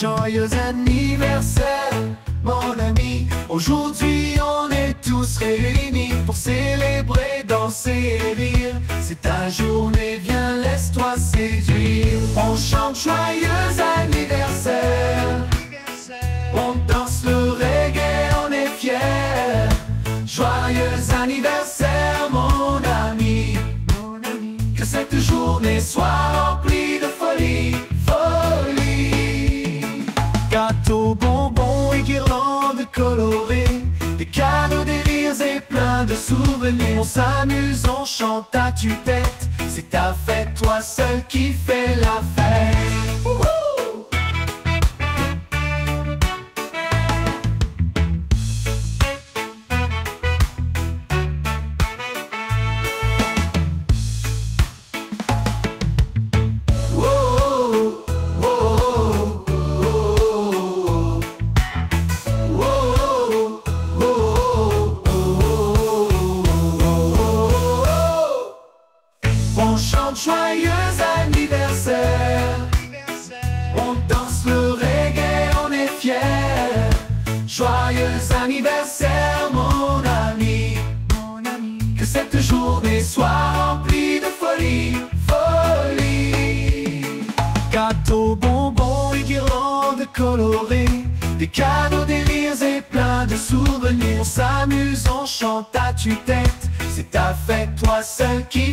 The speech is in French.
Joyeux anniversaire, mon ami. Aujourd'hui on est tous réunis Pour célébrer, danser et rire. C'est ta journée, viens laisse-toi séduire. On chante joyeux anniversaire. On danse le reggae, on est fiers. Joyeux anniversaire mon ami. Que cette journée soit remplie souvenirs On s'amuse, on chante à tue-tête. C'est ta fête, toi seul qui fais joyeux anniversaire. On danse le reggae, on est fiers Joyeux anniversaire mon ami. Que cette journée soit remplie de folie, folie. Gâteaux, bonbons et guirlandes colorées. Des cadeaux, des rires et plein de souvenirs. On s'amuse, on chante à tue-tête. C'est ta fête, toi seul qui